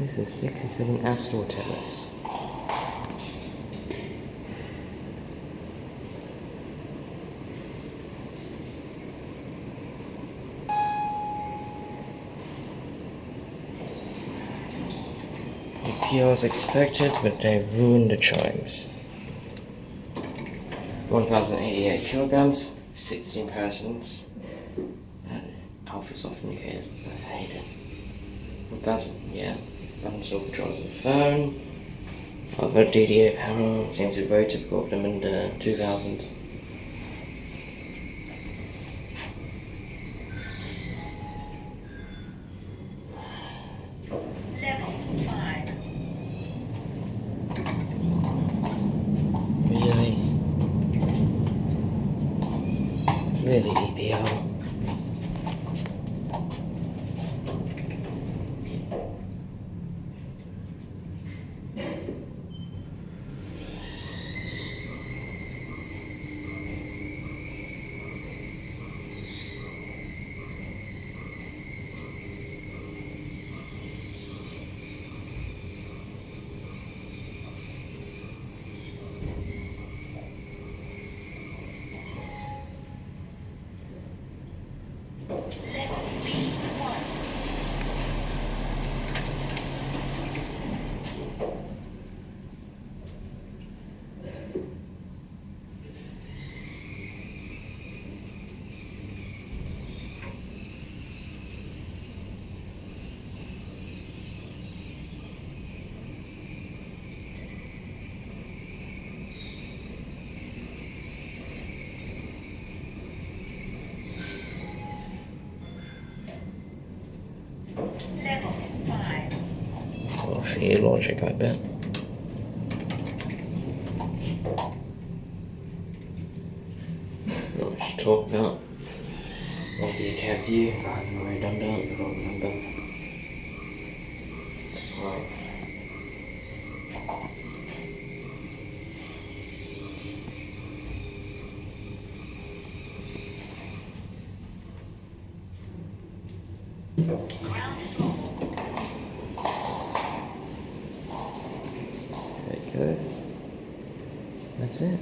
This is 67 Astor Terrace. EPL was expected, but they ruined the chimes. 1,088 kilograms, 16 persons. And Alpha's off indicated. That's Hayden. 1,000, yeah. Balanced controls of the phone. Other DDA panel seems to be very typical of them in the 2000s. Level 5. Really? Really, EPL? Level 5. We'll see logic, I bet. Not much to talk about. Maybe a cab view, I haven't already done that, I don't remember. There it goes. That's it.